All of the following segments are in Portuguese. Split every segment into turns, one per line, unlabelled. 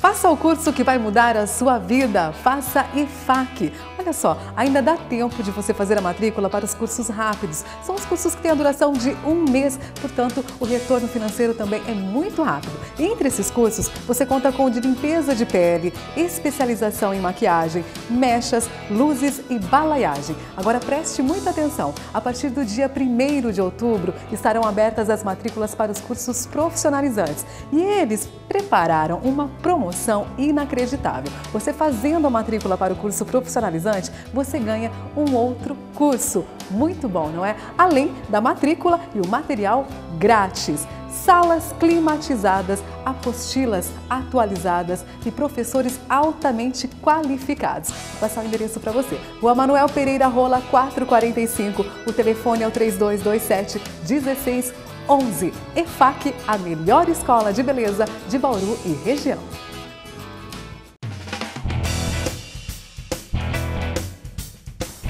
Faça o curso que vai mudar a sua vida. Faça IFAC. Olha só, ainda dá tempo de você fazer a matrícula para os cursos rápidos. São os cursos que têm a duração de um mês, portanto, o retorno financeiro também é muito rápido. Entre esses cursos, você conta com de limpeza de pele, especialização em maquiagem, mechas, luzes e balaiagem. Agora preste muita atenção. A partir do dia 1 de outubro, estarão abertas as matrículas para os cursos profissionalizantes. E eles prepararam uma promoção inacreditável. Você fazendo a matrícula para o curso profissionalizante, você ganha um outro curso. Muito bom, não é? Além da matrícula e o material grátis salas climatizadas, apostilas atualizadas e professores altamente qualificados. Vou passar o endereço para você. Rua Manuel Pereira Rola 445. O telefone é o 3227 16 11. EFAC, a melhor escola de beleza de Bauru e região.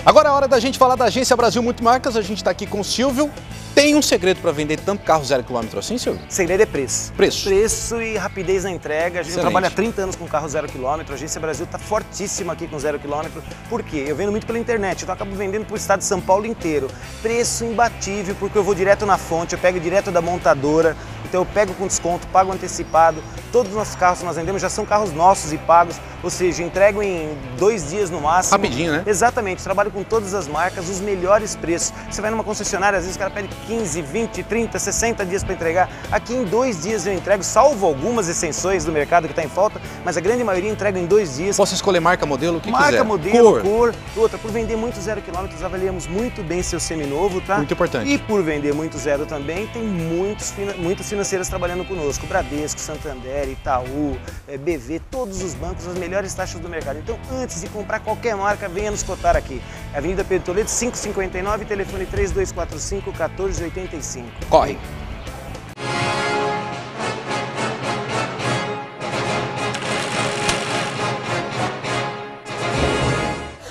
Agora é hora da gente falar da Agência Brasil Multimarcas. A gente está aqui com o Silvio. Tem um segredo para vender tanto carro zero quilômetro assim, Silvio?
Segredo é preço.
Preço.
Preço e rapidez na entrega. A gente trabalha há 30 anos com carro zero quilômetro. A Agência Brasil está fortíssima aqui com zero quilômetro. Por quê? Eu vendo muito pela internet, então eu acabo vendendo para o estado de São Paulo inteiro. Preço imbatível, porque eu vou direto na fonte, eu pego direto da montadora. Então eu pego com desconto, pago antecipado. Todos os nossos carros que nós vendemos já são carros nossos e pagos, ou seja, entrego em dois dias no máximo.
Rapidinho, né?
Exatamente, trabalho com todas as marcas, os melhores preços. Você vai numa concessionária, às vezes o cara pede 15, 20, 30, 60 dias para entregar. Aqui em dois dias eu entrego, salvo algumas exceções do mercado que está em falta, mas a grande maioria entrega em dois dias.
Posso escolher marca, modelo, o que
marca,
quiser?
Marca, modelo, cor. cor. Outra, por vender muito zero quilômetros, avaliamos muito bem seu seminovo, tá?
Muito importante.
E por vender muito zero também, tem muitos, muitas financeiras trabalhando conosco. Bradesco, Santander, Itaú, eh, BV, todos os bancos, as melhores taxas do mercado. Então, antes de comprar qualquer marca, venha nos cotar aqui. Avenida Pedro Toledo, 559, telefone 3245 1485.
Corre!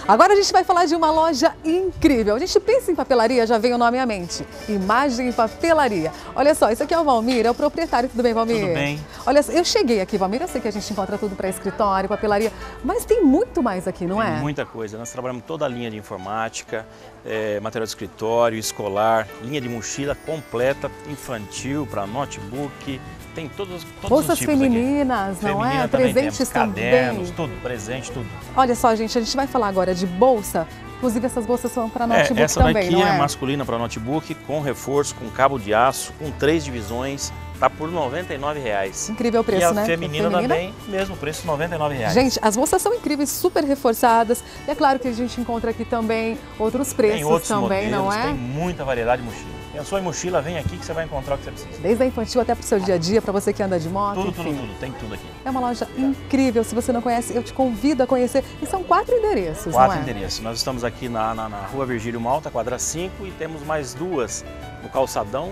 Agora a gente vai falar de uma loja incrível. A gente pensa em papelaria, já vem o nome à mente. Imagem Papelaria. Olha só, esse aqui é o Valmir, é o proprietário. Tudo bem, Valmir?
Tudo bem.
Olha, eu cheguei aqui, Valmir, eu sei que a gente encontra tudo para escritório, papelaria, mas tem muito mais aqui, não
tem
é?
muita coisa. Nós trabalhamos toda a linha de informática, é, material de escritório, escolar, linha de mochila completa, infantil, para notebook, tem todos, todos
Bolsas
os tipos
femininas,
aqui.
não
Feminina
é?
Também
Presentes
temos, cadernos,
também.
tudo, presente, tudo.
Olha só, gente, a gente vai falar agora de bolsa. Inclusive, essas bolsas são para notebook
é, essa
também,
daqui
não
é,
é?
masculina para notebook, com reforço, com cabo de aço, com três divisões, tá por R$ 99,00.
Incrível o preço,
e a
né?
feminina, feminina também, mesmo preço, R$ 99,00.
Gente, as bolsas são incríveis, super reforçadas. E é claro que a gente encontra aqui também outros preços
tem outros
também,
modelos,
não é?
Tem muita variedade de mochila. Pensou em mochila, vem aqui que você vai encontrar o que você precisa.
Desde a infantil até para o seu dia a dia, para você que anda de moto,
Tudo,
enfim.
tudo, tudo, tem tudo aqui.
É uma loja incrível, se você não conhece, eu te convido a conhecer. E são quatro endereços,
Quatro
é?
endereços. Nós estamos aqui na, na, na Rua Virgílio Malta, quadra 5, e temos mais duas no Calçadão,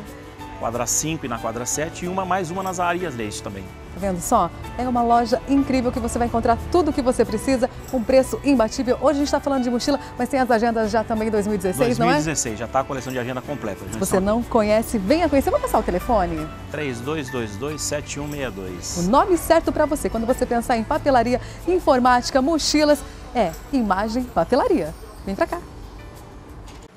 quadra 5 e na quadra 7, e uma mais uma nas Arias Leite também.
Tá vendo só? É uma loja incrível que você vai encontrar tudo o que você precisa, com preço imbatível. Hoje a gente está falando de mochila, mas tem as agendas já também 2016,
2016
não é?
2016, já está a coleção de agenda completa.
Se você não conhece, venha conhecer. Vou passar o telefone.
3222-7162.
O nome certo para você, quando você pensar em papelaria, informática, mochilas, é Imagem Papelaria. Vem para cá.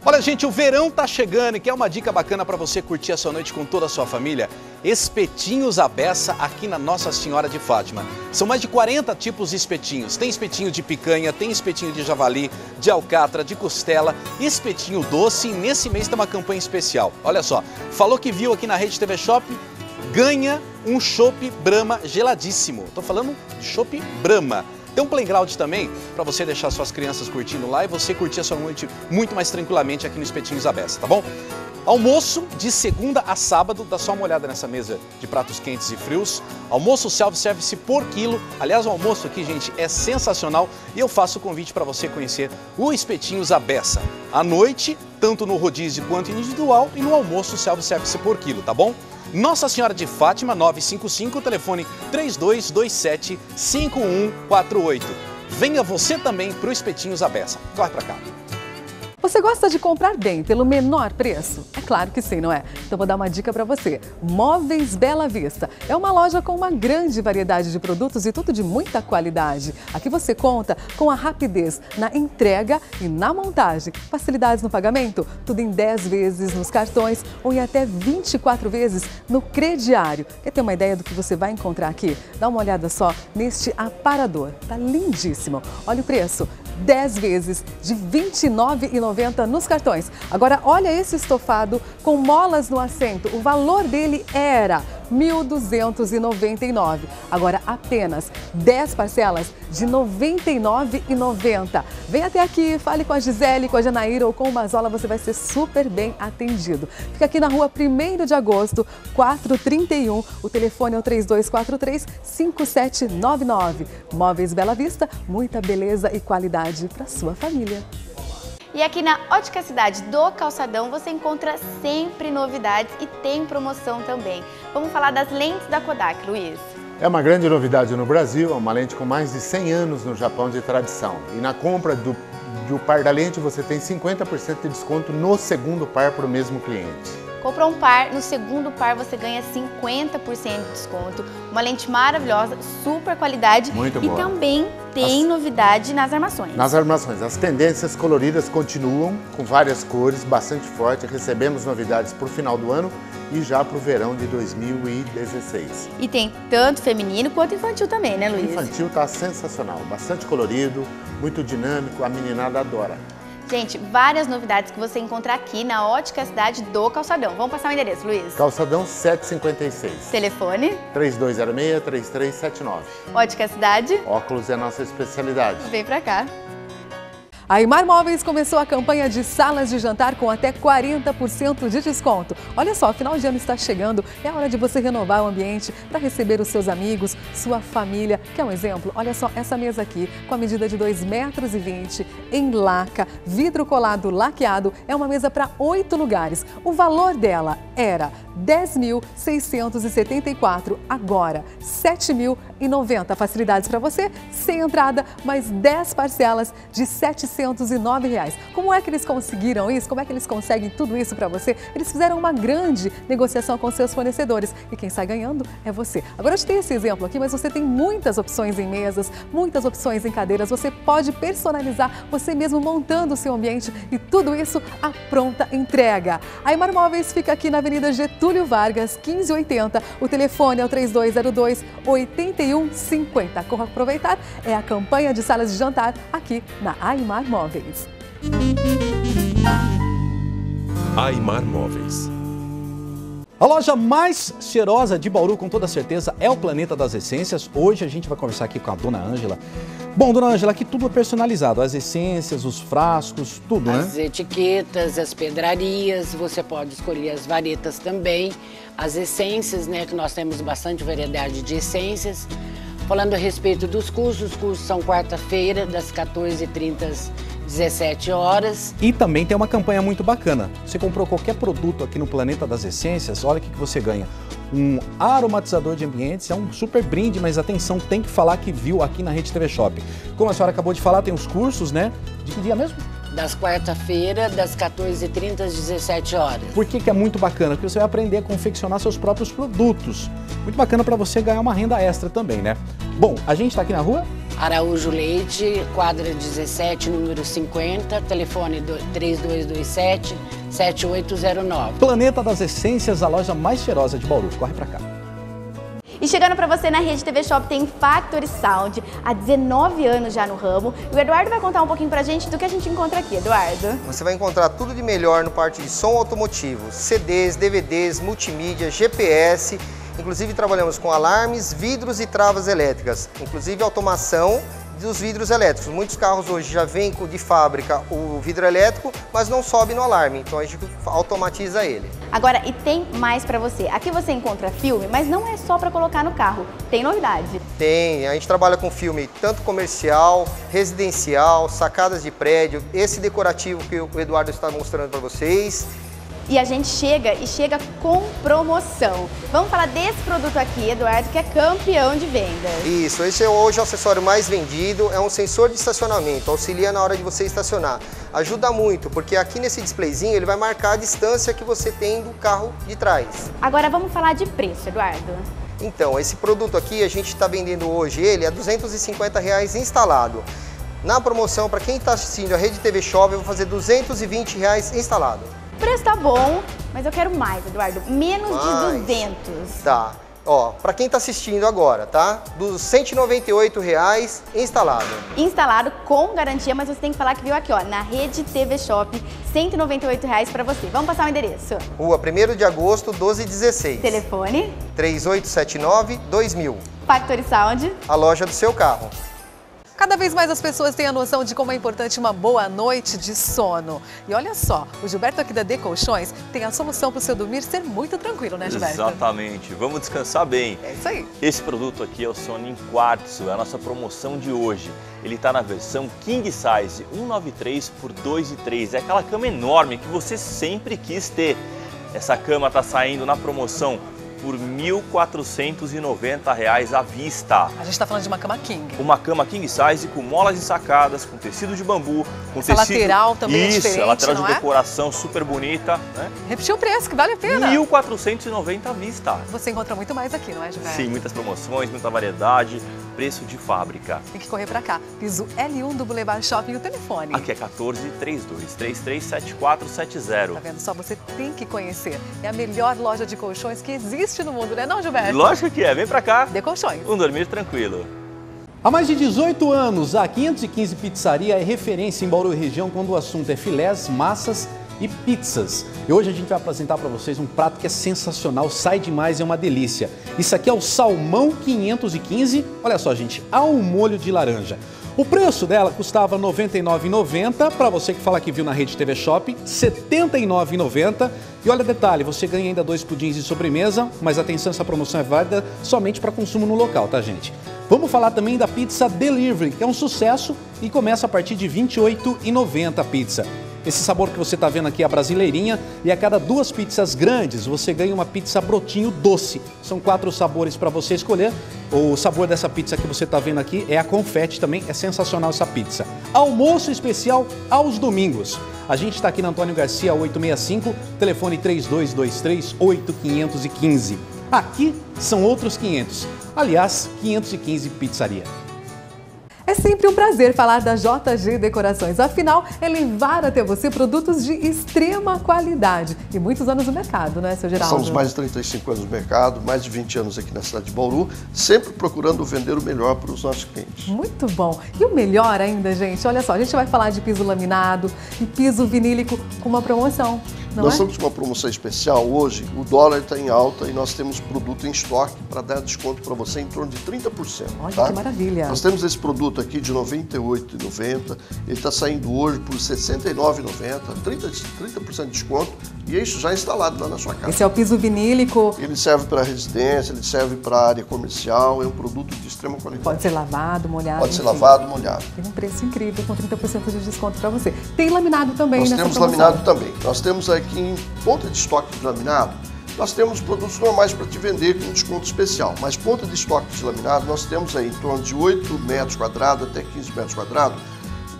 Olha, gente, o verão tá chegando e quer uma dica bacana para você curtir a sua noite com toda a sua família? Espetinhos à beça aqui na Nossa Senhora de Fátima. São mais de 40 tipos de espetinhos. Tem espetinho de picanha, tem espetinho de javali, de alcatra, de costela, espetinho doce e nesse mês tem uma campanha especial. Olha só, falou que viu aqui na Rede TV Shop, ganha um chopp Brahma geladíssimo. Tô falando de chopp Brahma. Tem um playground também para você deixar suas crianças curtindo lá e você curtir a sua noite muito mais tranquilamente aqui no Espetinhos Abessa, tá bom? Almoço de segunda a sábado, dá só uma olhada nessa mesa de pratos quentes e frios. Almoço self-service por quilo. Aliás, o almoço aqui, gente, é sensacional e eu faço o convite para você conhecer o Espetinhos Abessa. À noite, tanto no rodízio quanto individual e no almoço self-service por quilo, tá bom? Nossa Senhora de Fátima, 955, telefone 3227 5148. Venha você também para o Espetinhos Abessa. Corre para cá.
Você gosta de comprar bem pelo menor preço? É claro que sim, não é? Então vou dar uma dica para você. Móveis Bela Vista é uma loja com uma grande variedade de produtos e tudo de muita qualidade. Aqui você conta com a rapidez na entrega e na montagem, facilidades no pagamento, tudo em 10 vezes nos cartões ou em até 24 vezes no crediário. Quer ter uma ideia do que você vai encontrar aqui? Dá uma olhada só neste aparador. Tá lindíssimo. Olha o preço. 10 vezes de R$ 29,90 nos cartões. Agora, olha esse estofado com molas no assento. O valor dele era 1.299. Agora apenas 10 parcelas de R$ 99,90. Vem até aqui, fale com a Gisele, com a Janaíra ou com o Mazola, você vai ser super bem atendido. Fica aqui na rua 1 de agosto, 431. O telefone é o 3243 5799. Móveis Bela Vista, muita beleza e qualidade para sua família.
E aqui na Ótica Cidade do Calçadão você encontra sempre novidades e tem promoção também. Vamos falar das lentes da Kodak, Luiz.
É uma grande novidade no Brasil, é uma lente com mais de 100 anos no Japão de tradição. E na compra do, do par da lente você tem 50% de desconto no segundo par para o mesmo cliente.
Comprou um par, no segundo par você ganha 50% de desconto. Uma lente maravilhosa, super qualidade.
Muito
boa. E também tem As... novidade nas armações.
Nas armações. As tendências coloridas continuam com várias cores, bastante forte. Recebemos novidades para o final do ano e já para o verão de 2016.
E tem tanto feminino quanto infantil também, né, Luiz?
O infantil está sensacional, bastante colorido, muito dinâmico, a meninada adora.
Gente, várias novidades que você encontra aqui na Ótica Cidade do Calçadão. Vamos passar o endereço, Luiz?
Calçadão 756.
Telefone?
3206-3379.
Ótica Cidade?
Óculos é a nossa especialidade.
Vem pra cá.
A Imar Móveis começou a campanha de salas de jantar com até 40% de desconto. Olha só, final de ano está chegando, é hora de você renovar o ambiente para receber os seus amigos, sua família. Quer um exemplo? Olha só essa mesa aqui, com a medida de 2,20 metros, em laca, vidro colado laqueado, é uma mesa para oito lugares. O valor dela era 10.674, agora 7.090. Facilidades para você, sem entrada, mais 10 parcelas de 709 reais. Como é que eles conseguiram isso? Como é que eles conseguem tudo isso para você? Eles fizeram uma grande negociação com seus fornecedores e quem sai ganhando é você. Agora eu te tenho esse exemplo aqui, mas você tem muitas opções em mesas, muitas opções em cadeiras. Você pode personalizar você mesmo montando o seu ambiente e tudo isso a pronta entrega. A Imar Móveis fica aqui na Avenida Getúlio Getúlio Vargas, 1580. O telefone é o 3202 8150. Corra aproveitar, é a campanha de salas de jantar aqui na Aimar Móveis.
Aimar Móveis. A loja mais cheirosa de Bauru, com toda certeza, é o Planeta das Essências. Hoje a gente vai conversar aqui com a dona Ângela. Bom, dona Ângela, aqui tudo é personalizado, as essências, os frascos, tudo,
as né? As etiquetas, as pedrarias, você pode escolher as varetas também, as essências, né, que nós temos bastante variedade de essências. Falando a respeito dos cursos, os cursos são quarta-feira, das 14h30 às 17 horas.
E também tem uma campanha muito bacana. Você comprou qualquer produto aqui no Planeta das Essências, olha o que você ganha. Um aromatizador de ambientes, é um super brinde, mas atenção, tem que falar que viu aqui na Rede TV Shop. Como a senhora acabou de falar, tem os cursos, né? De que dia mesmo?
das quarta-feira, das 14h30 às 17 horas.
Por que, que é muito bacana? Porque você vai aprender a confeccionar seus próprios produtos. Muito bacana para você ganhar uma renda extra também, né? Bom, a gente está aqui na rua?
Araújo Leite, quadra 17, número 50, telefone 3227 7809.
Planeta das Essências, a loja mais cheirosa de Bauru. Corre para cá.
E chegando para você na Rede TV Shop tem Factory Sound, há 19 anos já no ramo. E o Eduardo vai contar um pouquinho pra gente do que a gente encontra aqui, Eduardo.
Você vai encontrar tudo de melhor no parte de som automotivo, CDs, DVDs, multimídia, GPS. Inclusive trabalhamos com alarmes, vidros e travas elétricas, inclusive automação dos vidros elétricos. Muitos carros hoje já vêm de fábrica o vidro elétrico, mas não sobe no alarme, então a gente automatiza ele.
Agora, e tem mais para você. Aqui você encontra filme, mas não é só para colocar no carro. Tem novidade?
Tem. A gente trabalha com filme tanto comercial, residencial, sacadas de prédio, esse decorativo que o Eduardo está mostrando para vocês.
E a gente chega e chega com promoção. Vamos falar desse produto aqui, Eduardo, que é campeão de vendas.
Isso, esse é hoje o acessório mais vendido, é um sensor de estacionamento, auxilia na hora de você estacionar. Ajuda muito, porque aqui nesse displayzinho ele vai marcar a distância que você tem do carro de trás.
Agora vamos falar de preço, Eduardo.
Então, esse produto aqui a gente está vendendo hoje, ele é 250 reais instalado. Na promoção, para quem está assistindo a Rede TV Shop, eu vou fazer 220 reais instalado.
O preço tá bom, mas eu quero mais, Eduardo. Menos mais. de 200.
Tá. Ó, para quem está assistindo agora, tá? Dos 198 reais instalado.
Instalado com garantia, mas você tem que falar que viu aqui, ó, na Rede TV Shop, 198 reais para você. Vamos passar o endereço.
Rua 1 de agosto, 1216.
Telefone?
3879 2000.
Factory Sound.
A loja do seu carro.
Cada vez mais as pessoas têm a noção de como é importante uma boa noite de sono. E olha só, o Gilberto aqui da De Colchões tem a solução para o seu dormir ser muito tranquilo, né, Gilberto?
Exatamente. Vamos descansar bem.
É isso aí.
Esse produto aqui é o Sono em Quartzo, é a nossa promoção de hoje. Ele está na versão King Size, 193 por 2,3. É aquela cama enorme que você sempre quis ter. Essa cama está saindo na promoção por R$ 1.490 à vista.
A gente está falando de uma cama king.
Uma cama king size com molas ensacadas, com tecido de bambu, com
Essa
tecido...
lateral também
Isso,
é diferente,
a lateral de
é?
decoração super bonita, né?
Repetiu o preço, que vale a pena.
R$ 1.490 à vista.
Você encontra muito mais aqui, não é, Gilberto?
Sim, muitas promoções, muita variedade, preço de fábrica.
Tem que correr para cá. Piso L1 do Boulevard Shopping e o telefone.
Aqui é 14 32 33 7470.
Tá vendo só? Você tem que conhecer. É a melhor loja de colchões que existe no mundo, né não, Gilberto?
Lógico que é, vem pra cá.
De colchões.
Um dormir tranquilo.
Há mais de 18 anos, a 515 Pizzaria é referência em Bauru e região quando o assunto é filés, massas e pizzas. E hoje a gente vai apresentar para vocês um prato que é sensacional, sai demais, é uma delícia. Isso aqui é o salmão 515, olha só gente, ao molho de laranja. O preço dela custava R$ 99,90, para você que fala que viu na Rede TV Shop, R$ 79,90. E olha detalhe, você ganha ainda dois pudins de sobremesa, mas atenção, essa promoção é válida somente para consumo no local, tá gente? Vamos falar também da pizza Delivery, que é um sucesso e começa a partir de R$ 28,90 a pizza. Esse sabor que você está vendo aqui é a brasileirinha e a cada duas pizzas grandes você ganha uma pizza brotinho doce. São quatro sabores para você escolher. O sabor dessa pizza que você está vendo aqui é a confete também, é sensacional essa pizza. Almoço especial aos domingos. A gente está aqui na Antônio Garcia 865, telefone 3223 8515. Aqui são outros 500. Aliás, 515 Pizzaria.
É sempre um prazer falar da JG Decorações. Afinal, é levar até você produtos de extrema qualidade e muitos anos no mercado, né, seu Geraldo?
Somos mais de 35 anos no mercado, mais de 20 anos aqui na cidade de Bauru, sempre procurando vender o melhor para os nossos clientes.
Muito bom. E o melhor ainda, gente, olha só, a gente vai falar de piso laminado e piso vinílico com uma promoção. Não
nós
é?
estamos com uma promoção especial hoje, o dólar está em alta e nós temos produto em estoque para dar desconto para você em torno de 30%.
Olha
tá?
que maravilha.
Nós temos esse produto aqui de R$ 98,90, ele está saindo hoje por R$ 69,90, 30%, 30 de desconto e é isso já instalado lá na sua casa.
Esse é o piso vinílico.
Ele serve para residência, ele serve para área comercial, é um produto de extrema qualidade.
Pode ser lavado, molhado.
Pode ser
enfim.
lavado, molhado.
Tem um preço incrível com 30% de desconto para você. Tem laminado também
Nós
nessa
temos
promoção.
laminado também. Nós temos aqui em ponta de estoque de laminado, nós temos produtos normais para te vender com desconto especial. Mas ponta de estoque de laminado, nós temos aí em torno de 8 metros quadrados até 15 metros quadrados,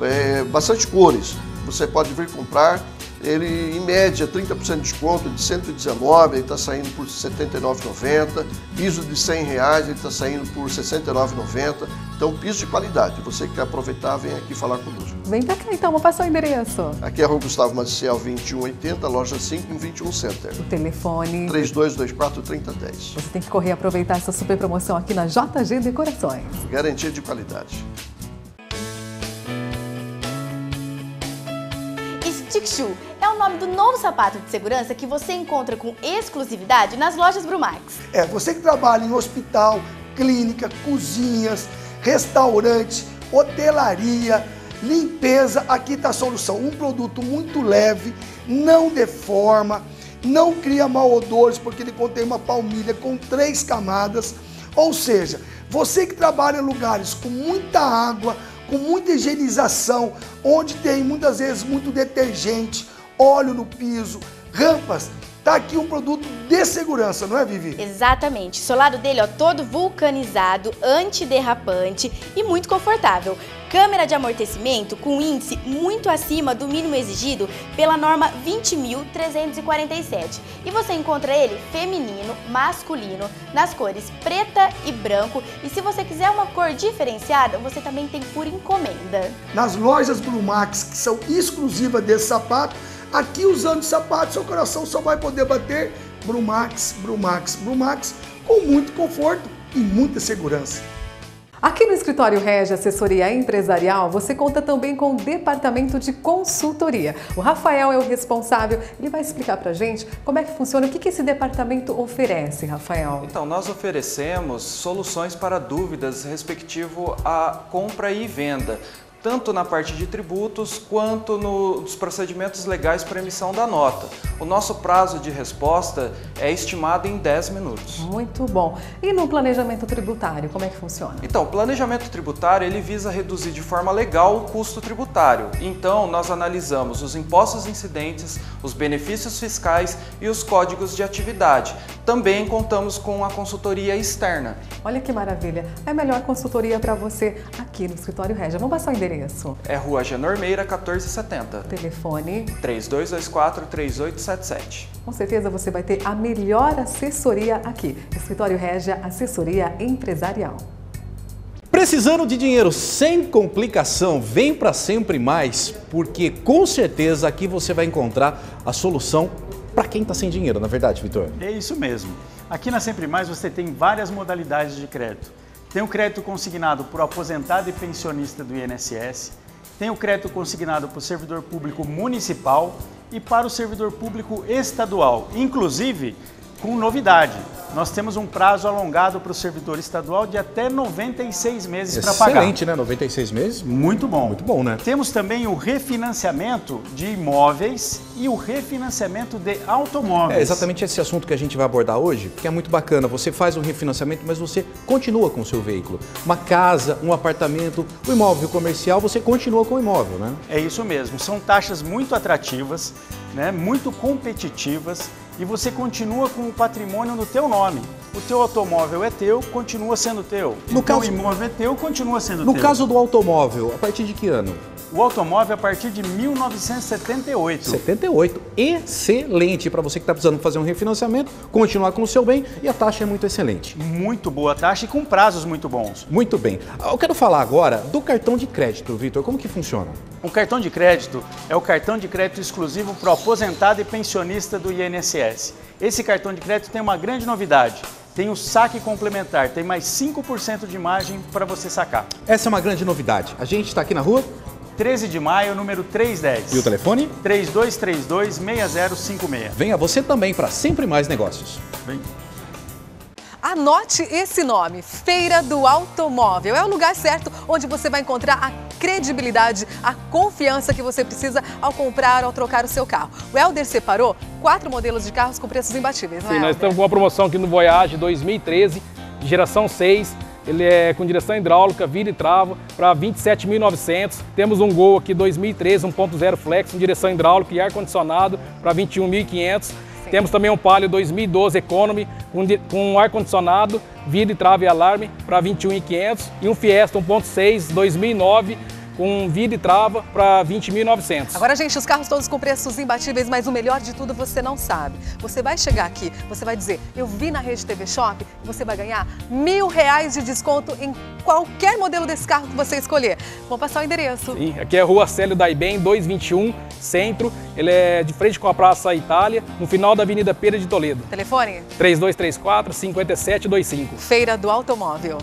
é, bastante cores. Você pode vir comprar. Ele, em média, 30% de desconto de 119, ele está saindo por R$ 79,90. Piso de 100 reais, ele está saindo por R$ 69,90. Então, piso de qualidade. Você que quer aproveitar, vem aqui falar conosco.
Vem pra cá então, vou passar o endereço.
Aqui é a Rua Gustavo Maciel 2180, loja 5 em 21 Center.
O telefone.
3224 3010.
Você tem que correr e aproveitar essa super promoção aqui na JG Decorações.
Garantia de qualidade.
Stick Shoe é o nome do novo sapato de segurança que você encontra com exclusividade nas lojas Brumax.
É, você que trabalha em hospital, clínica, cozinhas, restaurante, hotelaria, limpeza, aqui está a solução. Um produto muito leve, não deforma, não cria mal odores, porque ele contém uma palmilha com três camadas. Ou seja, você que trabalha em lugares com muita água, com muita higienização, onde tem muitas vezes muito detergente, óleo no piso, rampas. Tá aqui um produto de segurança, não é, Vivi?
Exatamente. O solado dele, ó, todo vulcanizado, antiderrapante e muito confortável. Câmera de amortecimento com índice muito acima do mínimo exigido pela norma 20.347. E você encontra ele feminino, masculino, nas cores preta e branco. E se você quiser uma cor diferenciada, você também tem por encomenda.
Nas lojas Blumax, que são exclusivas desse sapato, Aqui usando sapato, seu coração só vai poder bater Brumax, Brumax, Brumax com muito conforto e muita segurança.
Aqui no Escritório Regi Assessoria Empresarial, você conta também com o departamento de consultoria. O Rafael é o responsável, ele vai explicar pra gente como é que funciona, o que, que esse departamento oferece, Rafael.
Então, nós oferecemos soluções para dúvidas respectivo à compra e venda tanto na parte de tributos quanto nos procedimentos legais para emissão da nota. O nosso prazo de resposta é estimado em 10 minutos.
Muito bom. E no planejamento tributário, como é que funciona?
Então, o planejamento tributário ele visa reduzir de forma legal o custo tributário. Então, nós analisamos os impostos incidentes, os benefícios fiscais e os códigos de atividade. Também contamos com a consultoria externa.
Olha que maravilha. É a melhor consultoria para você aqui no Escritório Regia. Vamos passar o endereço endereço?
É Rua Genor Meira, 1470.
Telefone?
3224-3877.
Com certeza você vai ter a melhor assessoria aqui. Escritório Régia Assessoria Empresarial.
Precisando de dinheiro sem complicação, vem para Sempre Mais, porque com certeza aqui você vai encontrar a solução para quem está sem dinheiro, na é verdade, Vitor?
É isso mesmo. Aqui na Sempre Mais você tem várias modalidades de crédito. Tem o crédito consignado por aposentado e pensionista do INSS, tem o crédito consignado para o servidor público municipal e para o servidor público estadual. Inclusive, com novidade. Nós temos um prazo alongado para o servidor estadual de até 96 meses para pagar.
Excelente, né? 96 meses?
Muito bom.
Muito bom, né?
Temos também o refinanciamento de imóveis e o refinanciamento de automóveis.
É exatamente esse assunto que a gente vai abordar hoje, porque é muito bacana. Você faz um refinanciamento, mas você continua com o seu veículo. Uma casa, um apartamento, o um imóvel comercial, você continua com o imóvel, né?
É isso mesmo. São taxas muito atrativas, né? muito competitivas e você continua com o patrimônio no teu nome. O teu automóvel é teu, continua sendo teu. No o caso, teu imóvel é teu, continua sendo
no
teu.
No caso do automóvel, a partir de que ano?
O automóvel a partir de 1978.
78. Excelente para você que está precisando fazer um refinanciamento, continuar com o seu bem e a taxa é muito excelente.
Muito boa taxa e com prazos muito bons.
Muito bem. Eu quero falar agora do cartão de crédito, Vitor. Como que funciona?
O cartão de crédito é o cartão de crédito exclusivo para o aposentado e pensionista do INSS. Esse cartão de crédito tem uma grande novidade tem o saque complementar, tem mais 5% de margem para você sacar.
Essa é uma grande novidade. A gente está aqui na rua
13 de maio, número 310.
E o telefone?
3232-6056.
Venha você também para Sempre Mais Negócios. Vem.
Anote esse nome, Feira do Automóvel. É o lugar certo onde você vai encontrar a credibilidade, a confiança que você precisa ao comprar ou trocar o seu carro. O Helder separou quatro modelos de carros com preços imbatíveis,
não é, Sim, nós estamos com uma promoção aqui no Voyage 2013, geração 6, ele é com direção hidráulica, vira e trava, para 27.900. Temos um Gol aqui 2013, 1.0 flex, com direção hidráulica e ar-condicionado, para 21.500. Temos também um Palio 2012 Economy, com, com ar-condicionado, vira e trava e alarme, para 21.500. E um Fiesta 1.6 2009, com vida e trava para 20.900.
Agora, gente, os carros todos com preços imbatíveis, mas o melhor de tudo você não sabe. Você vai chegar aqui, você vai dizer, eu vi na Rede TV Shop, você vai ganhar mil reais de desconto em qualquer modelo desse carro que você escolher. Vou passar o endereço.
Sim, aqui é a Rua Célio Daibem, 221, Centro. Ele é de frente com a Praça Itália, no final da Avenida Pedro de Toledo.
Telefone?
3234 5725.
Feira do Automóvel.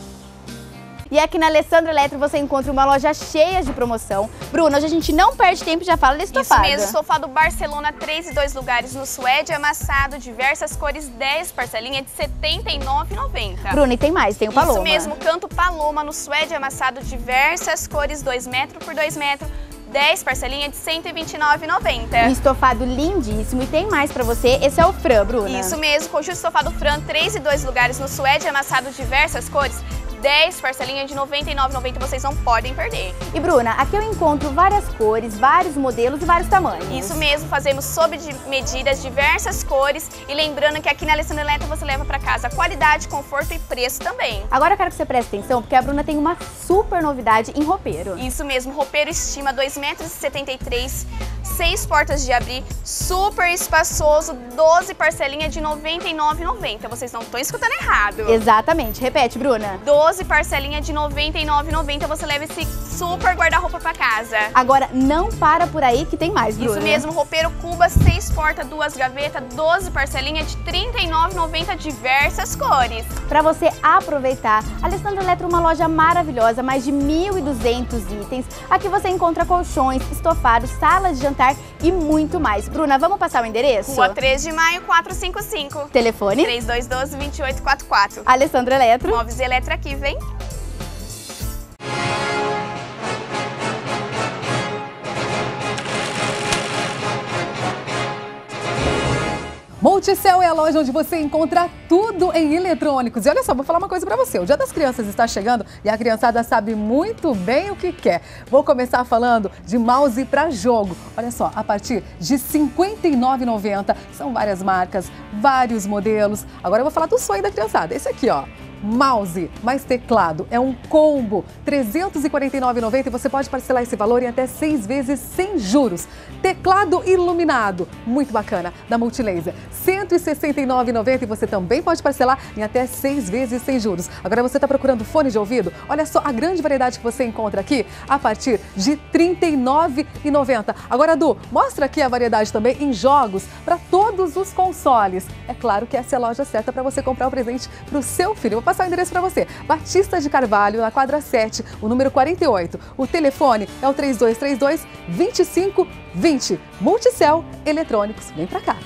E aqui na Alessandro Eletro você encontra uma loja cheia de promoção. Bruno, hoje a gente não perde tempo, já fala desse estofado.
Isso mesmo, sofá do Barcelona, 3 e 2 lugares no suede, amassado, diversas cores, 10 parcelinha de R$ 79,90.
Bruno, e tem mais, tem o Paloma.
Isso mesmo, canto Paloma no suede amassado, diversas cores, 2 metros por 2 metros, 10 parcelinha de R$ 129,90.
Um estofado lindíssimo e tem mais pra você. Esse é o Fran, Bruna.
Isso mesmo, conjunto estofado Fran, 3 e 2 lugares no suede amassado diversas cores, 10 parcelinhas de R$ 99,90 vocês não podem perder.
E Bruna, aqui eu encontro várias cores, vários modelos e vários tamanhos.
Isso mesmo, fazemos sob medidas, diversas cores e lembrando que aqui na Alessandra Eletro você leva para casa qualidade, conforto e preço também.
Agora eu quero que você preste atenção porque a Bruna tem uma super novidade em roupeiro.
Isso mesmo, roupeiro estima 2,73 metros, 6 portas de abrir, super espaçoso, 12 parcelinhas de R$ 99,90. Vocês não estão escutando errado.
Exatamente, repete Bruna.
12 parcelinhas de R$ 99,90 você leva esse super guarda-roupa para casa.
Agora não para por aí que tem mais, Bruna.
Isso mesmo, roupeiro Cuba, 6 portas, 2 gavetas, 12 parcelinhas de R$ 39,90 diversas cores.
Para você aproveitar, Alessandra Eletro é uma loja maravilhosa, mais de 1.200 itens. Aqui você encontra colchões, estofados, salas de jantar e muito mais. Bruna, vamos passar o endereço?
Rua 3 de maio, 455.
Telefone?
3212-2844.
Alessandra Eletro.
Móveis Eletro aqui, vem.
Multicel é a loja onde você encontra tudo em eletrônicos. E olha só, vou falar uma coisa para você. O Dia das Crianças está chegando e a criançada sabe muito bem o que quer. Vou começar falando de mouse para jogo. Olha só, a partir de R$ 59,90 são várias marcas, vários modelos. Agora eu vou falar do sonho da criançada. Esse aqui, ó mouse mais teclado. É um combo, R$ 349,90 e você pode parcelar esse valor em até seis vezes sem juros. Teclado iluminado, muito bacana, da Multilaser, R$ 169,90 e você também pode parcelar em até seis vezes sem juros. Agora você está procurando fone de ouvido? Olha só a grande variedade que você encontra aqui a partir de R$ 39,90. Agora, Du, mostra aqui a variedade também em jogos para todos os consoles. É claro que essa é a loja certa para você comprar o um presente para o seu filho passar o endereço para você. Batista de Carvalho, na quadra 7, o número 48. O telefone é o 3232 2520. Multicel Eletrônicos. Vem para cá.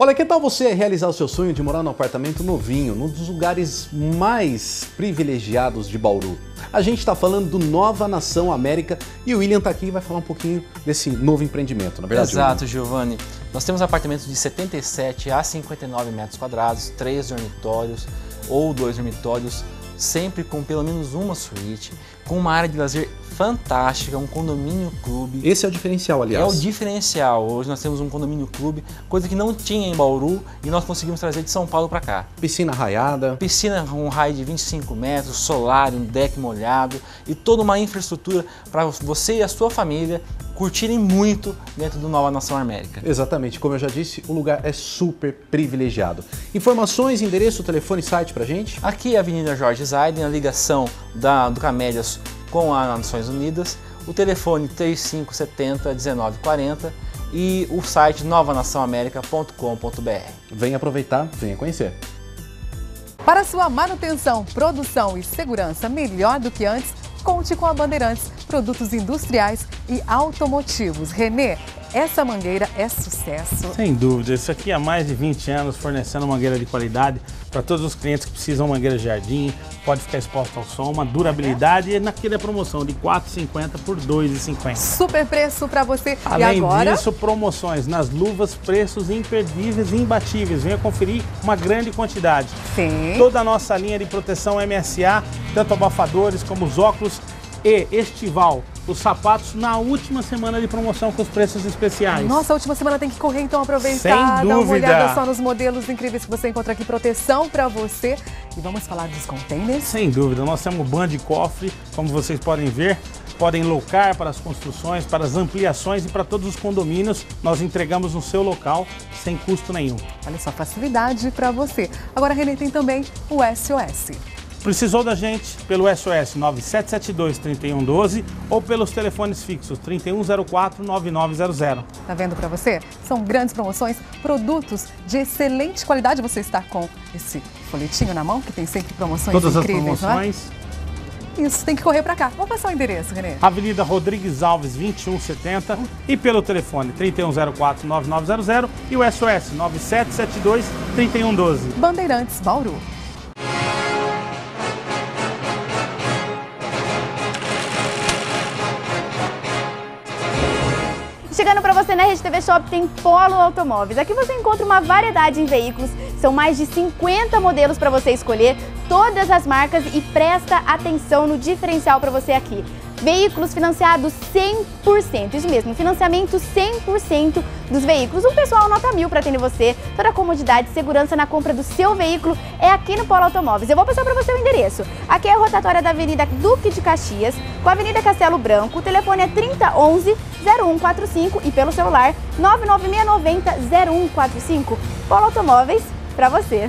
Olha, que tal você realizar o seu sonho de morar num apartamento novinho, num dos lugares mais privilegiados de Bauru? A gente está falando do Nova Nação América e o William está aqui e vai falar um pouquinho desse novo empreendimento, na é verdade?
Exato, Giovanni. Nós temos apartamentos de 77 a 59 metros quadrados, três dormitórios, ou dois dormitórios, sempre com pelo menos uma suíte, com uma área de lazer fantástica, um condomínio clube.
Esse é o diferencial, aliás.
É o diferencial. Hoje nós temos um condomínio clube, coisa que não tinha em Bauru e nós conseguimos trazer de São Paulo para cá.
Piscina raiada.
Piscina com um raio de 25 metros, solar, um deck molhado e toda uma infraestrutura para você e a sua família curtirem muito dentro do Nova Nação América.
Exatamente, como eu já disse, o lugar é super privilegiado. Informações, endereço, telefone, site pra gente?
Aqui é a Avenida Jorge Zaiden, a ligação da, do Camélias com as Nações Unidas, o telefone 3570 1940 e o site novanaçãoamerica.com.br.
Venha aproveitar, venha conhecer.
Para sua manutenção, produção e segurança melhor do que antes, conte com a Bandeirantes, produtos industriais e automotivos. Renê, essa mangueira é sucesso.
Sem dúvida, isso aqui há mais de 20 anos fornecendo mangueira de qualidade para todos os clientes que precisam mangueira jardim, pode ficar exposto ao sol, uma durabilidade e naquela promoção de R$ 4,50 por R$ 2,50.
Super preço para você.
Além
e agora...
disso, promoções nas luvas, preços imperdíveis e imbatíveis. Venha conferir uma grande quantidade.
Sim.
Toda a nossa linha de proteção MSA, tanto abafadores como os óculos e estival os sapatos na última semana de promoção com os preços especiais.
Nossa, a última semana tem que correr, então aproveitar,
Sem dúvida.
dar uma olhada só nos modelos incríveis que você encontra aqui, proteção para você. E vamos falar dos containers?
Sem dúvida, nós temos o band de cofre, como vocês podem ver, podem locar para as construções, para as ampliações e para todos os condomínios. Nós entregamos no seu local sem custo nenhum.
Olha só, facilidade para você. Agora, Renê, tem também o SOS.
Precisou da gente pelo SOS 9772-3112 ou pelos telefones fixos 3104-9900.
Tá vendo para você? São grandes promoções, produtos de excelente qualidade. Você está com esse folhetinho na mão, que tem sempre promoções
Todas
incríveis,
as promoções.
É? Isso, tem que correr para cá. Vamos passar o endereço, Renê.
Avenida Rodrigues Alves, 2170 e pelo telefone 3104-9900 e o SOS 9772-3112.
Bandeirantes, Bauru.
Chegando para você na Rede TV Shop tem Polo Automóveis. Aqui você encontra uma variedade em veículos, são mais de 50 modelos para você escolher, todas as marcas e presta atenção no diferencial para você aqui. Veículos financiados 100%, isso mesmo, financiamento 100% dos veículos. Um pessoal nota mil para atender você. Toda a comodidade e segurança na compra do seu veículo é aqui no Polo Automóveis. Eu vou passar para você o endereço. Aqui é a rotatória da Avenida Duque de Caxias, com a Avenida Castelo Branco. O telefone é 3011 0145 e pelo celular 99690 0145. Polo Automóveis para você.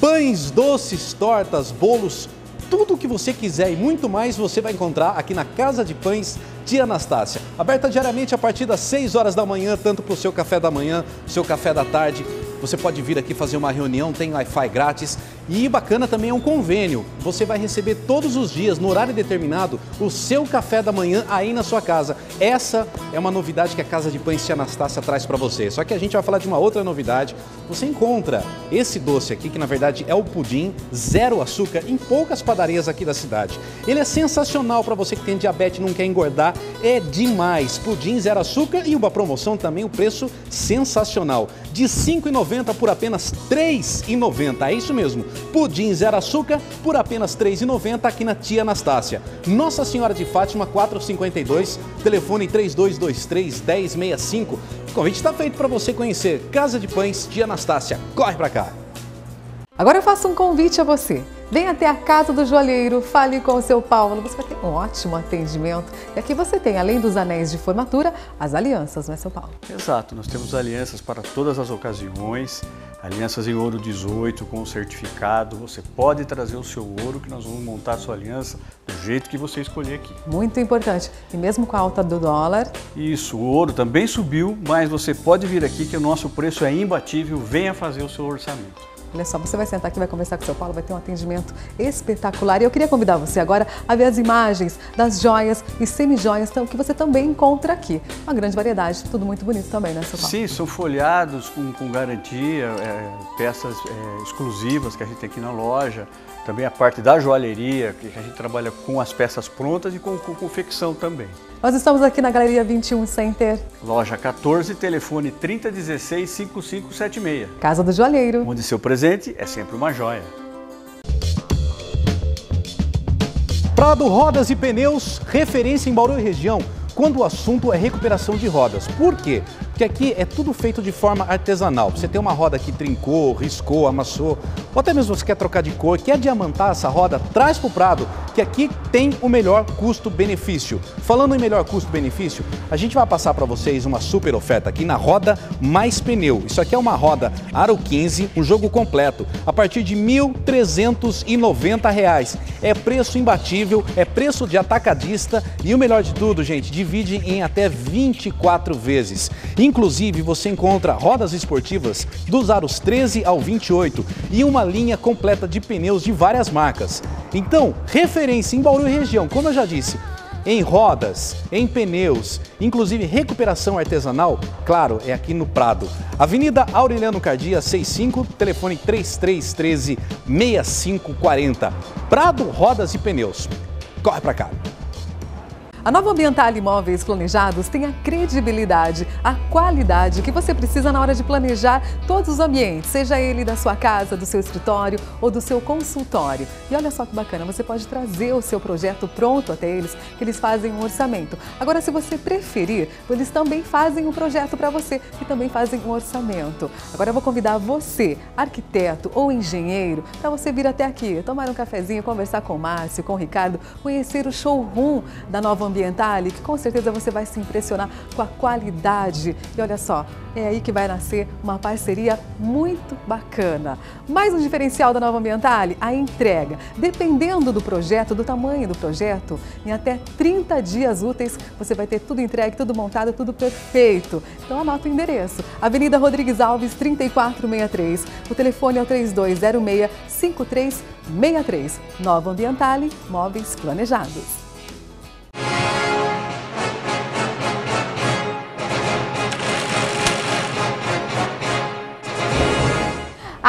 Pães, doces, tortas, bolos, tudo o que você quiser e muito mais você vai encontrar aqui na Casa de Pães Tia Anastácia. Aberta diariamente a partir das 6 horas da manhã, tanto para o seu café da manhã, seu café da tarde. Você pode vir aqui fazer uma reunião, tem Wi-Fi grátis. E bacana também é um convênio. Você vai receber todos os dias, no horário determinado, o seu café da manhã aí na sua casa. Essa é uma novidade que a Casa de Pães Tia Anastácia traz para você. Só que a gente vai falar de uma outra novidade. Você encontra esse doce aqui, que na verdade é o pudim, zero açúcar, em poucas padarias aqui da cidade. Ele é sensacional para você que tem diabetes e não quer engordar. É demais. Pudim zero açúcar e uma promoção também, o um preço sensacional. De R$ 5,90 por apenas R$ 3,90. É isso mesmo. Pudim zero açúcar por apenas R$ 3,90 aqui na Tia Anastácia. Nossa Senhora de Fátima 452, telefone 3223 1065. O convite está feito para você conhecer Casa de Pães Tia Anastácia. Corre para cá.
Agora eu faço um convite a você. Venha até a Casa do Joalheiro, fale com o seu Paulo, você vai ter um ótimo atendimento. E aqui você tem, além dos anéis de formatura, as alianças, não é, seu Paulo?
Exato, nós temos alianças para todas as ocasiões, alianças em ouro 18 com certificado. Você pode trazer o seu ouro que nós vamos montar a sua aliança do jeito que você escolher aqui.
Muito importante. E mesmo com a alta do dólar?
Isso, o ouro também subiu, mas você pode vir aqui que o nosso preço é imbatível. Venha fazer o seu orçamento.
Olha só, você vai sentar aqui, vai conversar com o seu Paulo, vai ter um atendimento espetacular. E eu queria convidar você agora a ver as imagens das joias e semi-joias que você também encontra aqui. Uma grande variedade, tudo muito bonito também, né, seu Paulo?
Sim, são folhados com, com garantia, é, peças é, exclusivas que a gente tem aqui na loja. Também a parte da joalheria, que a gente trabalha com as peças prontas e com, com confecção também.
Nós estamos aqui na Galeria 21 Center.
Loja 14, telefone 3016-5576.
Casa do Joalheiro.
Onde seu presente é sempre uma joia.
Prado Rodas e Pneus, referência em Bauru e região, quando o assunto é recuperação de rodas. Por quê? Porque aqui é tudo feito de forma artesanal. Você tem uma roda que trincou, riscou, amassou, ou até mesmo você quer trocar de cor, quer diamantar essa roda, traz para o Prado, que aqui tem o melhor custo-benefício. Falando em melhor custo-benefício, a gente vai passar para vocês uma super oferta aqui na roda mais pneu. Isso aqui é uma roda Aro 15, um jogo completo, a partir de R$ 1.390. É preço imbatível, é preço de atacadista e o melhor de tudo, gente, divide em até 24 vezes. Inclusive, você encontra rodas esportivas dos aros 13 ao 28 e uma linha completa de pneus de várias marcas. Então, referência em Bauru e região, como eu já disse, em rodas, em pneus, inclusive recuperação artesanal, claro, é aqui no Prado. Avenida Aureliano Cardia 65, telefone 3313 6540. Prado Rodas e Pneus. Corre para cá.
A Nova Ambiental Imóveis Planejados tem a credibilidade, a qualidade que você precisa na hora de planejar todos os ambientes, seja ele da sua casa, do seu escritório ou do seu consultório. E olha só que bacana, você pode trazer o seu projeto pronto até eles, que eles fazem um orçamento. Agora, se você preferir, eles também fazem um projeto para você e também fazem um orçamento. Agora eu vou convidar você, arquiteto ou engenheiro, para você vir até aqui, tomar um cafezinho, conversar com o Márcio, com o Ricardo, conhecer o showroom da Nova Ambientale, que com certeza você vai se impressionar com a qualidade. E olha só, é aí que vai nascer uma parceria muito bacana. Mais um diferencial da Nova Ambientale, a entrega. Dependendo do projeto, do tamanho do projeto, em até 30 dias úteis você vai ter tudo entregue, tudo montado, tudo perfeito. Então anota o endereço. Avenida Rodrigues Alves, 3463. O telefone é o 3206 5363. Nova Ambientale, móveis planejados.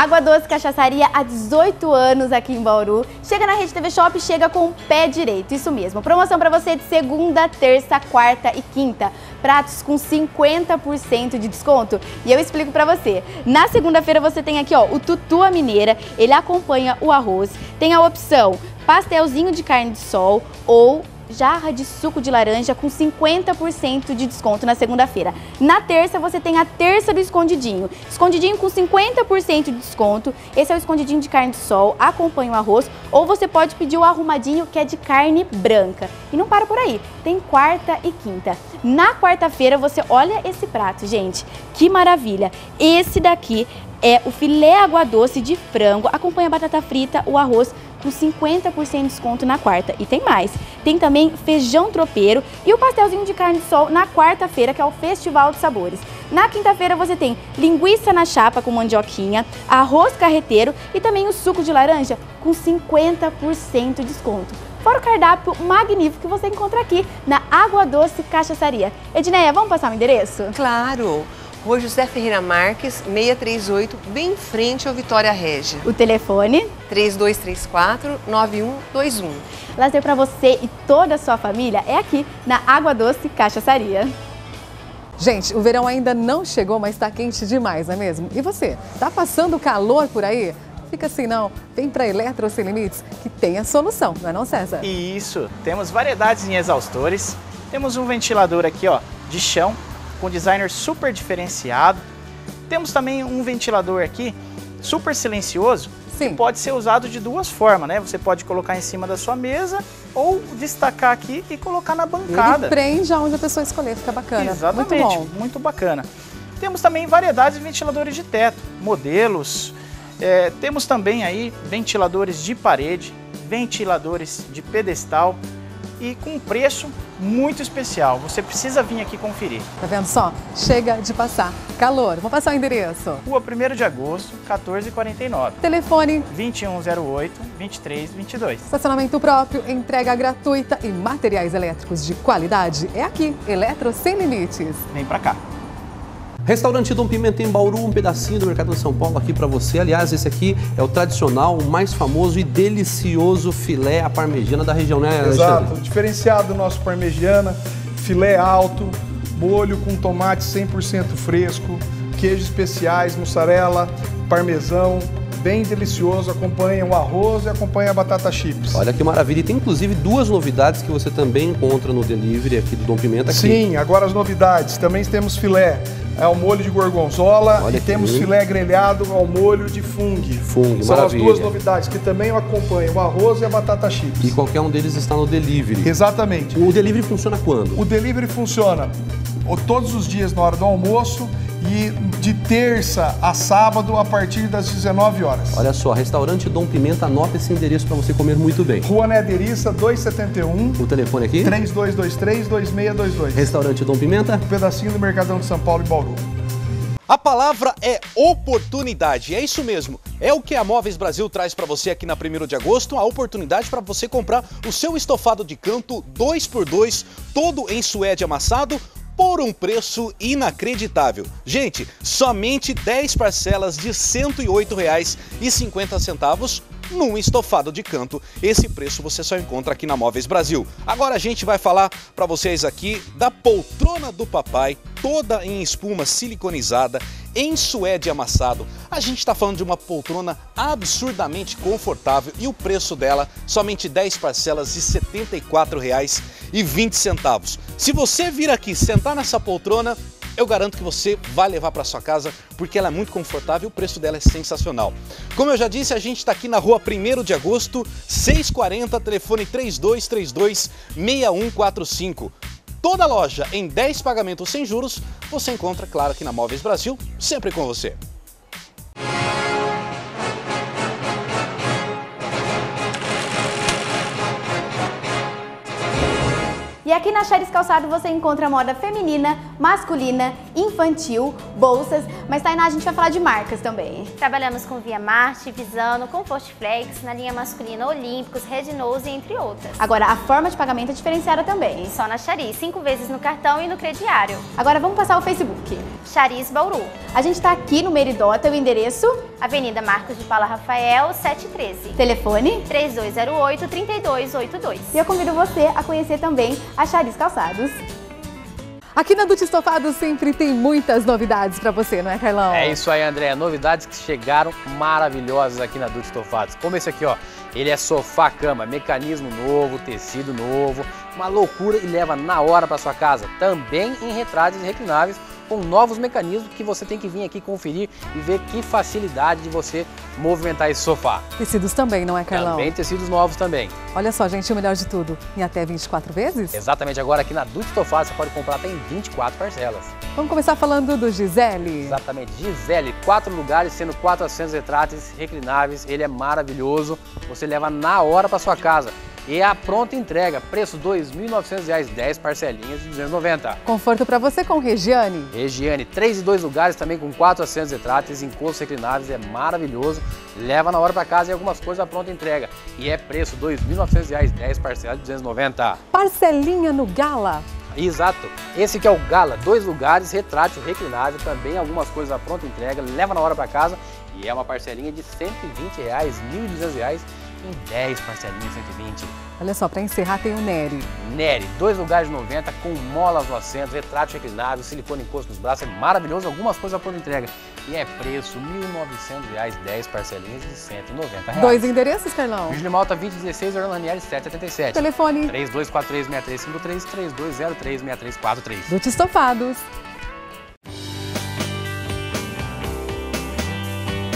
Água Doce Cachaçaria há 18 anos aqui em Bauru. Chega na Rede TV Shop, chega com o pé direito, isso mesmo. Promoção para você de segunda, terça, quarta e quinta. Pratos com 50% de desconto. E eu explico para você. Na segunda-feira você tem aqui ó, o tutu a mineira, ele acompanha o arroz. Tem a opção pastelzinho de carne de sol ou jarra de suco de laranja com 50% de desconto na segunda-feira. Na terça você tem a terça do escondidinho. Escondidinho com 50% de desconto. Esse é o escondidinho de carne de sol, acompanha o arroz. Ou você pode pedir o arrumadinho que é de carne branca. E não para por aí, tem quarta e quinta. Na quarta-feira você olha esse prato, gente, que maravilha. Esse daqui é o filé água doce de frango, acompanha a batata frita, o arroz com 50% de desconto na quarta. E tem mais, tem também feijão tropeiro e o pastelzinho de carne de sol na quarta-feira, que é o Festival de Sabores. Na quinta-feira você tem linguiça na chapa com mandioquinha, arroz carreteiro e também o suco de laranja com 50% de desconto. Fora o cardápio magnífico que você encontra aqui na Água Doce Cachaçaria. Edneia, vamos passar o endereço?
Claro! Rua José Ferreira Marques, 638, bem em frente ao Vitória Régia.
O telefone?
3234-9121.
Lazer para você e toda a sua família é aqui na Água Doce Cachaçaria.
Gente, o verão ainda não chegou, mas está quente demais, não é mesmo? E você, tá passando calor por aí? Fica assim não, vem para Eletro Sem Limites que tem a solução, não é não, César?
Isso, temos variedades em exaustores, temos um ventilador aqui ó, de chão, com designer super diferenciado. Temos também um ventilador aqui super silencioso, Sim. que pode ser usado de duas formas, né? Você pode colocar em cima da sua mesa ou destacar aqui e colocar na bancada.
Ele prende aonde a pessoa escolher, fica bacana.
Exatamente, muito, bom. muito bacana. Temos também variedades de ventiladores de teto, modelos. É, temos também aí ventiladores de parede, ventiladores de pedestal e com preço muito especial. Você precisa vir aqui conferir.
Tá vendo só? Chega de passar calor. Vou passar o endereço.
Rua 1 de agosto, 1449.
Telefone
2108 2322.
Estacionamento próprio, entrega gratuita e materiais elétricos de qualidade é aqui. Eletro sem limites.
Vem pra cá.
Restaurante Dom Pimenta em Bauru, um pedacinho do Mercado de São Paulo aqui para você. Aliás, esse aqui é o tradicional, o mais famoso e delicioso filé à parmegiana da região, né,
Exato, diferenciado nosso parmegiana, filé alto, molho com tomate 100% fresco, queijos especiais, mussarela, parmesão, bem delicioso, acompanha o arroz e acompanha a batata chips.
Olha que maravilha. E tem inclusive duas novidades que você também encontra no delivery aqui do Dom Pimenta. Aqui.
Sim, agora as novidades. Também temos filé ao molho de gorgonzola Olha e temos lindo. filé grelhado ao molho de fungo.
Fungo,
São
maravilha.
as duas novidades que também acompanham o arroz e a batata chips.
E qualquer um deles está no delivery.
Exatamente.
O delivery funciona quando?
O delivery funciona todos os dias na hora do almoço e de terça a sábado a partir das 19 horas.
Olha só, restaurante Dom Pimenta, anota esse endereço para você comer muito bem.
Rua Nederiça 271.
O telefone aqui?
3223-2622.
Restaurante Dom Pimenta.
Um pedacinho do Mercadão de São Paulo e Bauru.
A palavra é oportunidade, é isso mesmo. É o que a Móveis Brasil traz para você aqui na 1 de agosto, a oportunidade para você comprar o seu estofado de canto 2x2, todo em suede amassado por um preço inacreditável. Gente, somente 10 parcelas de R$ 108,50 num estofado de canto. Esse preço você só encontra aqui na Móveis Brasil. Agora a gente vai falar para vocês aqui da poltrona do papai, toda em espuma siliconizada, em suede amassado. A gente está falando de uma poltrona absurdamente confortável e o preço dela somente 10 parcelas de R$ 74,20. Se você vir aqui sentar nessa poltrona, eu garanto que você vai levar para sua casa porque ela é muito confortável e o preço dela é sensacional. Como eu já disse, a gente está aqui na rua 1 de agosto, 640, telefone 3232 6145. Toda loja em 10 pagamentos sem juros, você encontra, claro, aqui na Móveis Brasil, sempre com você.
E aqui na Charis Calçado você encontra moda feminina, masculina, infantil, bolsas, mas Tainá, a gente vai falar de marcas também.
Trabalhamos com Via Marte, Visano, Comfort Flex, na linha masculina Olímpicos, Rednose, entre outras.
Agora, a forma de pagamento é diferenciada também.
Só na Charis, cinco vezes no cartão e no crediário.
Agora vamos passar o Facebook.
Charis Bauru.
A gente está aqui no Meridota, o endereço?
Avenida Marcos de Paula Rafael, 713.
Telefone?
3208-3282.
E eu convido você a conhecer também a Charis Calçados.
Aqui na Dutch Estofados sempre tem muitas novidades para você, não é, Carlão?
É isso aí, André. Novidades que chegaram maravilhosas aqui na Dutch Estofados. Como esse aqui, ó. Ele é sofá-cama, mecanismo novo, tecido novo, uma loucura e leva na hora para sua casa. Também em retratos reclináveis com novos mecanismos que você tem que vir aqui conferir e ver que facilidade de você movimentar esse sofá.
Tecidos também, não é, Carlão?
Também tecidos novos também.
Olha só, gente, o melhor de tudo, em até 24 vezes?
Exatamente, agora aqui na Dutch Sofá você pode comprar até em 24 parcelas.
Vamos começar falando do Gisele.
Exatamente, Gisele, quatro lugares, sendo 400 retratos reclináveis, ele é maravilhoso, você leva na hora para sua casa. E a pronta entrega, preço R$ 2.900, 10 parcelinhas de 290.
Conforto para você com Regiane.
Regiane, 3 e 2 lugares também com 400 retratos, encostos reclináveis, é maravilhoso. Leva na hora para casa e algumas coisas à pronta entrega. E é preço R$ 2.900, 10 parcelas de 290.
Parcelinha no Gala.
Exato. Esse que é o Gala, dois lugares, retrátil reclinável, também algumas coisas à pronta entrega, leva na hora para casa e é uma parcelinha de R$ 120, R$ 1.200 em 10 parcelinhas 120.
Olha só, para encerrar tem o Nery.
Nery, dois lugares de 90 com molas no assento, retrato reclinável, silicone encosto nos braços, é maravilhoso, algumas coisas por entrega. E é preço R$ 1.900, 10 parcelinhas de 190 reais.
Dois endereços, Carlão?
Virgínia Malta 2016, Orlando Ranieri 777.
Telefone?
3243-6353, 3203-6343.
Dutch Estofados.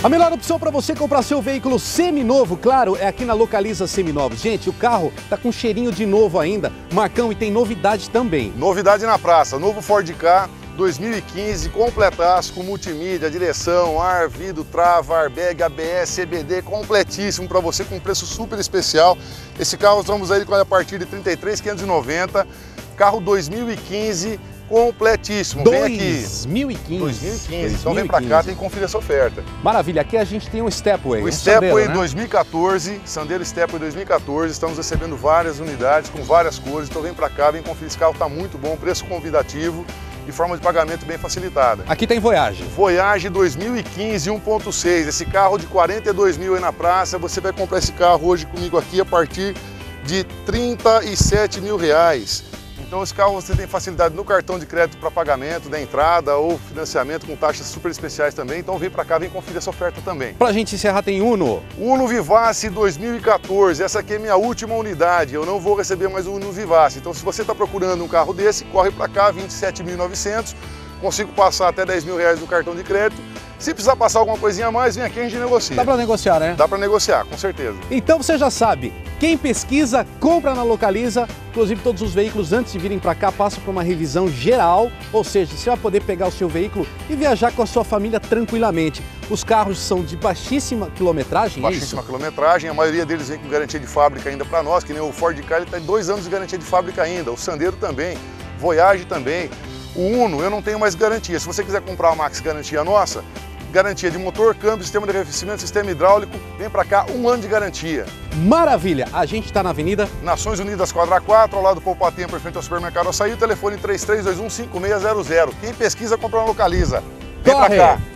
A melhor opção para você comprar seu veículo seminovo, claro, é aqui na Localiza Seminovos. Gente, o carro tá com cheirinho de novo ainda, Marcão, e tem novidade também.
Novidade na praça, novo Ford Ka 2015, completaço com multimídia, direção, ar, vidro, trava, airbag, ABS, CBD, completíssimo para você com preço super especial. Esse carro estamos aí com a partir de 33,590, carro 2015, completíssimo. Vem aqui.
2015.
2015. Então vem pra cá, tem que conferir essa oferta.
Maravilha, aqui a gente tem um Stepway.
O
um
Stepway
Sandero, né?
2014, Sandero Stepway 2014, estamos recebendo várias unidades com várias cores, então vem pra cá, vem conferir esse carro, tá muito bom, preço convidativo e forma de pagamento bem facilitada.
Aqui tem Voyage.
Voyage 2015 1.6, esse carro de 42 mil aí na praça, você vai comprar esse carro hoje comigo aqui a partir de 37 mil reais. Então esse carro você tem facilidade no cartão de crédito para pagamento, da entrada ou financiamento com taxas super especiais também. Então vem para cá, vem conferir essa oferta também.
Pra gente encerrar tem Uno.
Uno Vivace 2014. Essa aqui é minha última unidade. Eu não vou receber mais o Uno Vivace. Então se você está procurando um carro desse, corre para cá, 27.900. Consigo passar até 10 mil reais no cartão de crédito. Se precisar passar alguma coisinha a mais, vem aqui e a gente negocia.
Dá para negociar, né?
Dá para negociar, com certeza.
Então você já sabe, quem pesquisa, compra na Localiza. Inclusive todos os veículos antes de virem para cá passam por uma revisão geral, ou seja, você vai poder pegar o seu veículo e viajar com a sua família tranquilamente. Os carros são de baixíssima quilometragem,
Baixíssima
é
quilometragem, a maioria deles vem com garantia de fábrica ainda para nós, que nem o Ford Ka, ele tem dois anos de garantia de fábrica ainda, o Sandero também, Voyage também. O Uno, eu não tenho mais garantia. Se você quiser comprar a Max Garantia nossa, garantia de motor, câmbio, sistema de arrefecimento, sistema hidráulico, vem para cá, um ano de garantia.
Maravilha! A gente está na Avenida
Nações Unidas Quadra 4, ao lado do Poupa Tempo, em frente ao supermercado Açaí, o telefone 33215600. Quem pesquisa, compra Localiza. Vem para cá.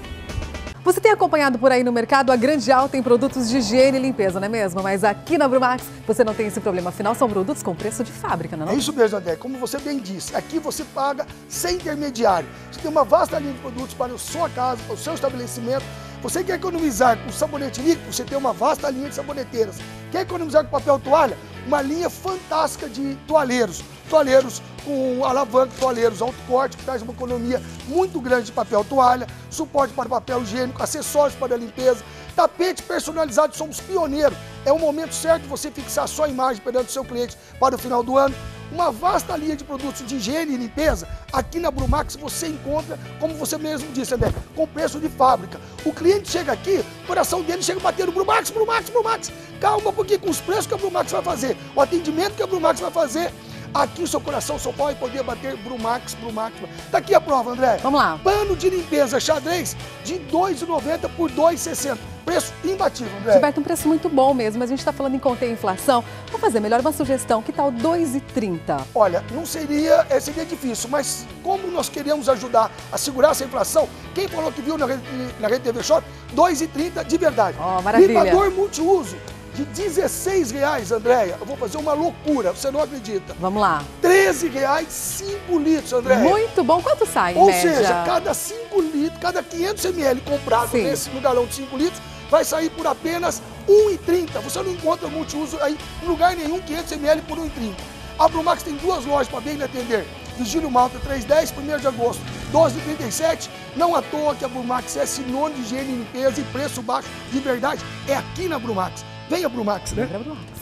Você tem acompanhado por aí no mercado a grande alta em produtos de higiene e limpeza, não é mesmo? Mas aqui na Brumax você não tem esse problema. Afinal, são produtos com preço de fábrica, não é?
É isso mesmo, André. Como você bem disse, aqui você paga sem intermediário. Você tem uma vasta linha de produtos para a sua casa, para o seu estabelecimento. Você quer economizar com sabonete líquido? Você tem uma vasta linha de saboneteiras. Quer economizar com papel toalha? Uma linha fantástica de toalheiros. Toalheiros com alavanca, toalheiros alto corte, que traz uma economia muito grande de papel toalha, suporte para papel higiênico, acessórios para a limpeza, tapete personalizado, somos pioneiros. É o momento certo de você fixar sua imagem perante o seu cliente para o final do ano. Uma vasta linha de produtos de higiene e limpeza, aqui na Brumax você encontra, como você mesmo disse, André, com preço de fábrica. O cliente chega aqui, o coração dele chega batendo Brumax, Brumax, Brumax. Calma, porque com os preços que a Brumax vai fazer, o atendimento que a Brumax vai fazer, Aqui o seu coração só vai poder bater Brumax, Brumax. Tá aqui a prova, André.
Vamos lá.
Pano de limpeza xadrez de R$ 2,90 por R$ 2,60. Preço imbatível, André.
Gilberto, um preço muito bom mesmo, mas a gente está falando em conter a inflação. Vamos fazer melhor uma sugestão, que tal R$ 2,30?
Olha, não seria, é, seria difícil, mas como nós queremos ajudar a segurar essa inflação, quem falou que viu na Rede, na Rede TV Shop, R$ 2,30 de verdade.
Oh, maravilha.
Limpador multiuso de 16 reais, Andréia. Eu vou fazer uma loucura, você não acredita.
Vamos lá.
13 reais, 5 litros, Andréia.
Muito bom. Quanto sai,
Ou
média?
seja, cada 5 litros, cada 500 ml comprado
Sim.
nesse, no galão de 5 litros, vai sair por apenas R$ 1,30. Você não encontra multiuso aí em lugar nenhum, 500 ml por R$ 1,30. A Brumax tem duas lojas para bem lhe atender. Vigílio Malta 310, 1 de agosto, 12,37. Não à toa que a Brumax é sinônimo de higiene e limpeza e preço baixo de verdade. É aqui na Brumax. Venha Brumax, né?
Venha pra Brumax.